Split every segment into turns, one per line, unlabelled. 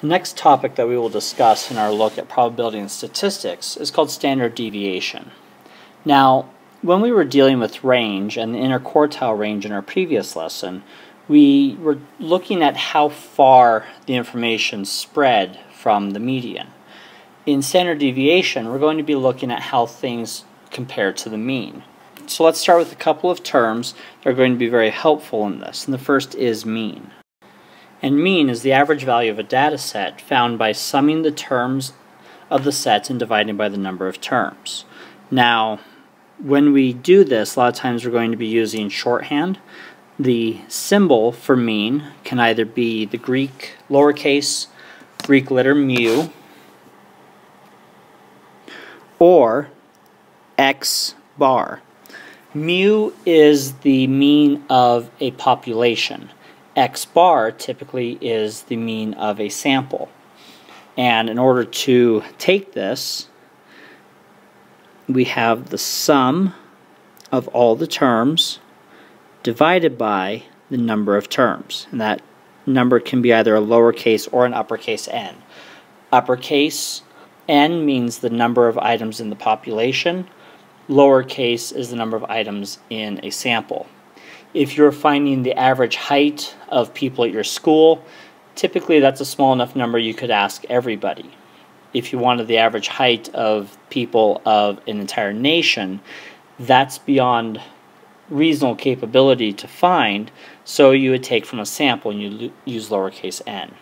The next topic that we will discuss in our look at probability and statistics is called standard deviation. Now, when we were dealing with range and the interquartile range in our previous lesson, we were looking at how far the information spread from the median. In standard deviation, we're going to be looking at how things compare to the mean. So let's start with a couple of terms that are going to be very helpful in this. And the first is mean. And mean is the average value of a data set found by summing the terms of the sets and dividing by the number of terms. Now, when we do this, a lot of times we're going to be using shorthand. The symbol for mean can either be the Greek lowercase Greek letter mu or x bar. Mu is the mean of a population x bar typically is the mean of a sample. And in order to take this, we have the sum of all the terms divided by the number of terms. And that number can be either a lowercase or an uppercase n. Uppercase n means the number of items in the population. Lowercase is the number of items in a sample. If you're finding the average height of people at your school, typically that's a small enough number you could ask everybody. If you wanted the average height of people of an entire nation, that's beyond reasonable capability to find, so you would take from a sample and you use lowercase n.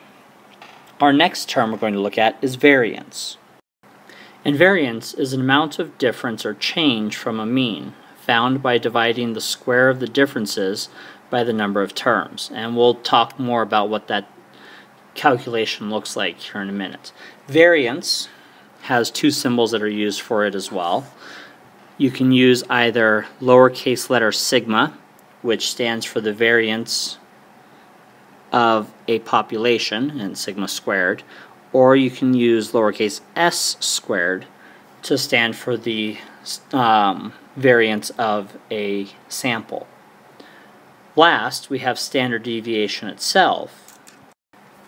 Our next term we're going to look at is variance. And variance is an amount of difference or change from a mean found by dividing the square of the differences by the number of terms. And we'll talk more about what that calculation looks like here in a minute. Variance has two symbols that are used for it as well. You can use either lowercase letter sigma, which stands for the variance of a population, and sigma squared, or you can use lowercase s squared to stand for the um, variance of a sample. Last, we have standard deviation itself.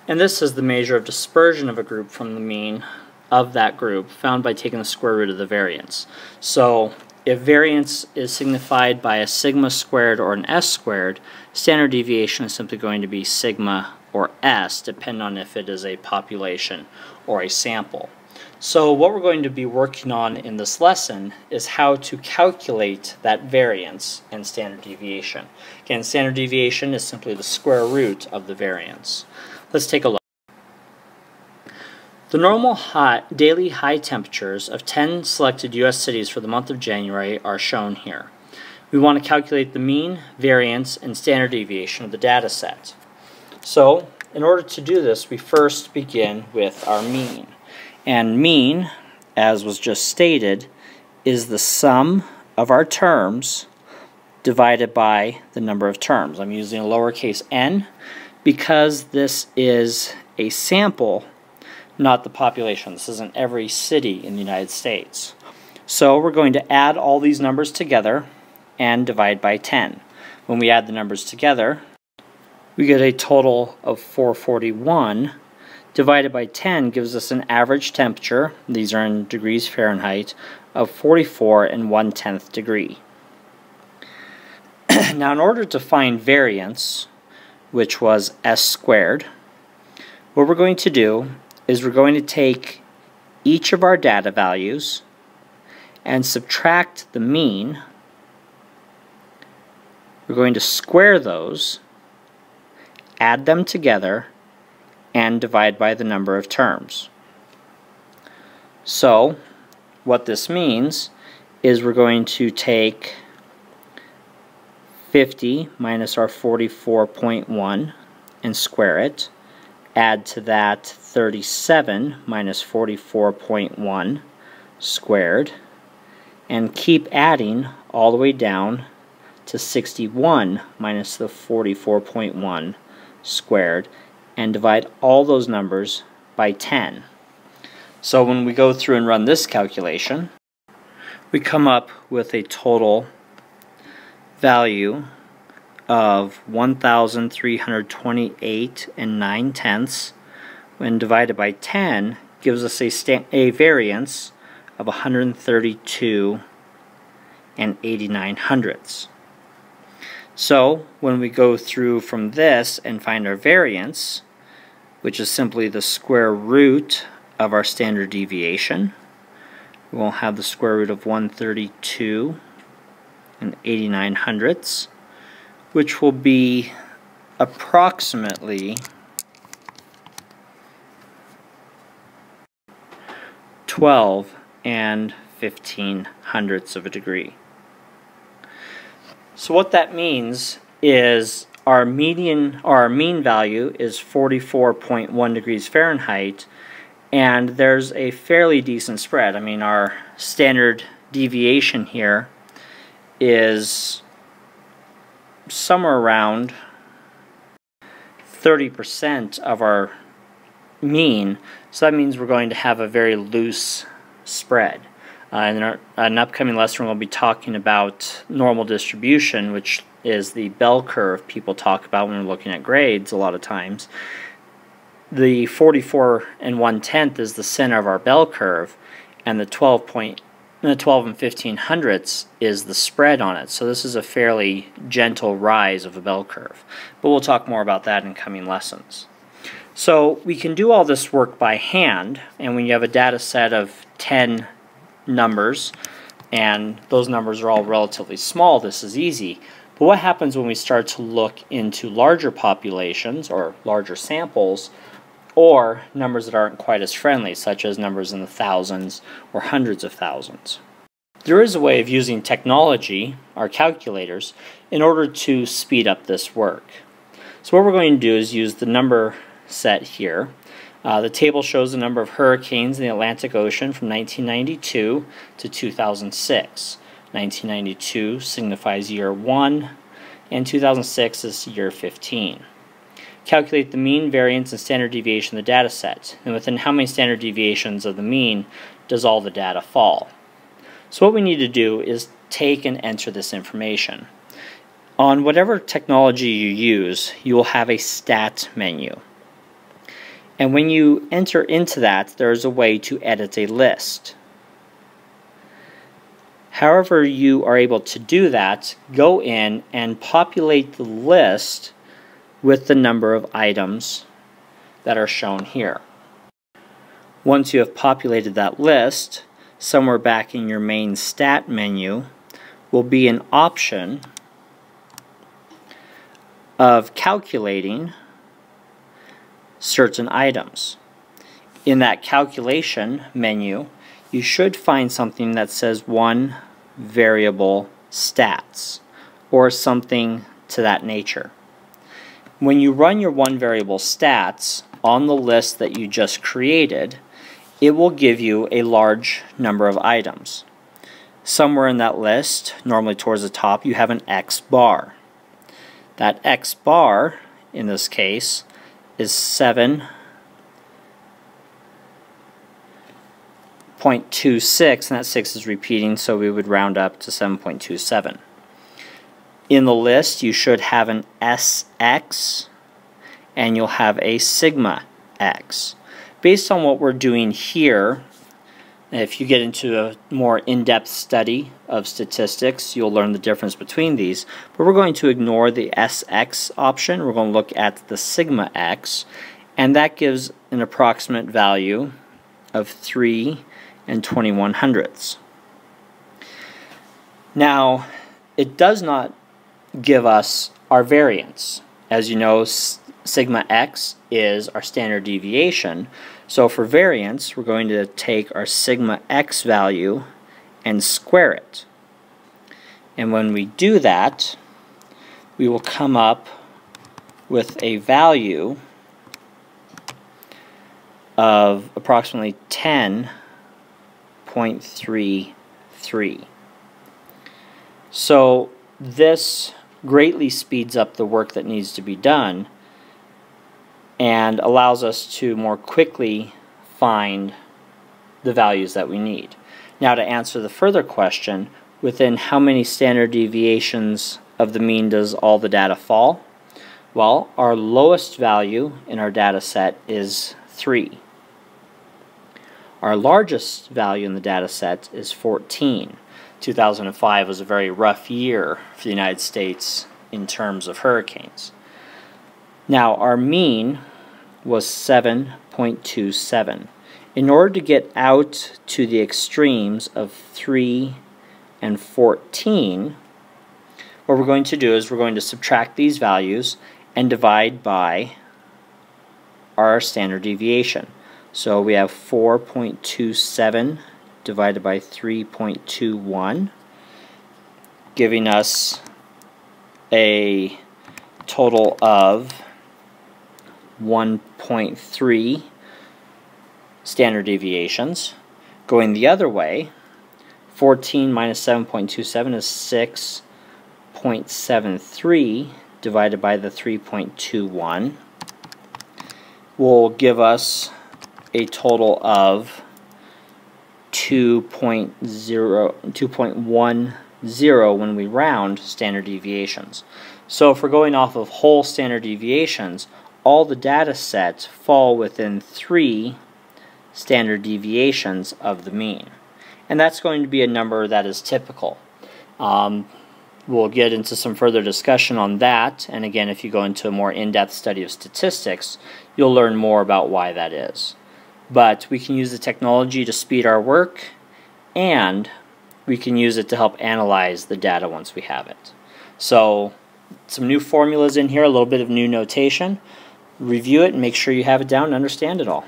And this is the measure of dispersion of a group from the mean of that group found by taking the square root of the variance. So if variance is signified by a sigma squared or an s squared, standard deviation is simply going to be sigma or s, depending on if it is a population or a sample. So what we're going to be working on in this lesson is how to calculate that variance and standard deviation. Again, standard deviation is simply the square root of the variance. Let's take a look. The normal hot, daily high temperatures of 10 selected U.S. cities for the month of January are shown here. We want to calculate the mean, variance, and standard deviation of the data set. So, in order to do this, we first begin with our mean. And mean, as was just stated, is the sum of our terms divided by the number of terms. I'm using a lowercase n because this is a sample, not the population. This isn't every city in the United States. So we're going to add all these numbers together and divide by 10. When we add the numbers together, we get a total of 441 divided by 10 gives us an average temperature, these are in degrees Fahrenheit, of 44 and 1 tenth degree. now in order to find variance, which was s squared, what we're going to do is we're going to take each of our data values and subtract the mean. We're going to square those, add them together, and divide by the number of terms. So what this means is we're going to take 50 minus our 44.1 and square it. Add to that 37 minus 44.1 squared. And keep adding all the way down to 61 minus the 44.1 squared and divide all those numbers by 10. So when we go through and run this calculation, we come up with a total value of 1,328 and 9 tenths, when divided by 10 gives us a, a variance of 132 and 89 hundredths. So when we go through from this and find our variance, which is simply the square root of our standard deviation, we'll have the square root of 132 and 89 hundredths, which will be approximately 12 and 15 hundredths of a degree. So what that means is our median or our mean value is 44.1 degrees Fahrenheit and there's a fairly decent spread. I mean our standard deviation here is somewhere around 30% of our mean so that means we're going to have a very loose spread. Uh, in our, an upcoming lesson, we'll be talking about normal distribution, which is the bell curve people talk about when we're looking at grades a lot of times. The 44 and 1 tenth is the center of our bell curve, and the 12 point the 12 and 15 hundredths is the spread on it. So this is a fairly gentle rise of a bell curve. But we'll talk more about that in coming lessons. So we can do all this work by hand, and when you have a data set of 10 numbers, and those numbers are all relatively small, this is easy. But what happens when we start to look into larger populations or larger samples, or numbers that aren't quite as friendly, such as numbers in the thousands or hundreds of thousands? There is a way of using technology, our calculators, in order to speed up this work. So what we're going to do is use the number set here. Uh, the table shows the number of hurricanes in the Atlantic Ocean from 1992 to 2006. 1992 signifies year 1, and 2006 is year 15. Calculate the mean, variance, and standard deviation of the data set, and within how many standard deviations of the mean does all the data fall. So what we need to do is take and enter this information. On whatever technology you use, you will have a stat menu. And when you enter into that, there's a way to edit a list. However you are able to do that, go in and populate the list with the number of items that are shown here. Once you have populated that list, somewhere back in your main stat menu will be an option of calculating certain items. In that calculation menu, you should find something that says one variable stats or something to that nature. When you run your one variable stats on the list that you just created, it will give you a large number of items. Somewhere in that list, normally towards the top, you have an X bar. That X bar, in this case, is 7.26, and that 6 is repeating, so we would round up to 7.27. In the list, you should have an SX, and you'll have a sigma X. Based on what we're doing here, if you get into a more in-depth study of statistics, you'll learn the difference between these. But we're going to ignore the SX option. We're going to look at the sigma x, and that gives an approximate value of 3 and 21 hundredths. Now, it does not give us our variance. As you know, sigma x is our standard deviation, so for variance, we're going to take our sigma x value and square it. And when we do that, we will come up with a value of approximately 10.33. So this greatly speeds up the work that needs to be done and allows us to more quickly find the values that we need. Now to answer the further question, within how many standard deviations of the mean does all the data fall? Well, our lowest value in our data set is 3. Our largest value in the data set is 14. 2005 was a very rough year for the United States in terms of hurricanes. Now, our mean was 7.27. In order to get out to the extremes of 3 and 14, what we're going to do is we're going to subtract these values and divide by our standard deviation. So we have 4.27 divided by 3.21 giving us a total of 1.3 standard deviations. Going the other way, 14 minus 7.27 is 6.73 divided by the 3.21 will give us a total of 2.0, 2.10 when we round standard deviations. So if we're going off of whole standard deviations, all the data sets fall within three standard deviations of the mean. And that's going to be a number that is typical. Um, we'll get into some further discussion on that, and again, if you go into a more in-depth study of statistics, you'll learn more about why that is. But we can use the technology to speed our work, and we can use it to help analyze the data once we have it. So, some new formulas in here, a little bit of new notation review it and make sure you have it down and understand it all.